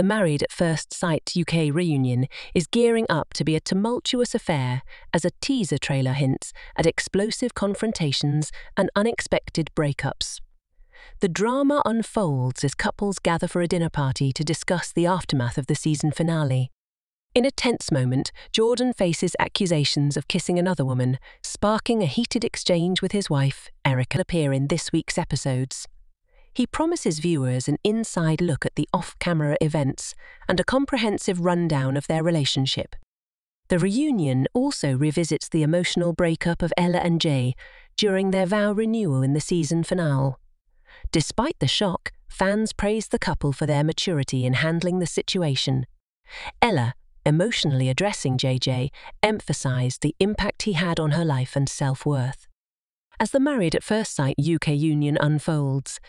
the Married at First Sight UK reunion is gearing up to be a tumultuous affair as a teaser trailer hints at explosive confrontations and unexpected breakups. The drama unfolds as couples gather for a dinner party to discuss the aftermath of the season finale. In a tense moment, Jordan faces accusations of kissing another woman, sparking a heated exchange with his wife, Erika, appear in this week's episodes. He promises viewers an inside look at the off camera events and a comprehensive rundown of their relationship. The reunion also revisits the emotional breakup of Ella and Jay during their vow renewal in the season finale. Despite the shock, fans praised the couple for their maturity in handling the situation. Ella, emotionally addressing JJ, emphasized the impact he had on her life and self worth. As the Married at First Sight UK union unfolds,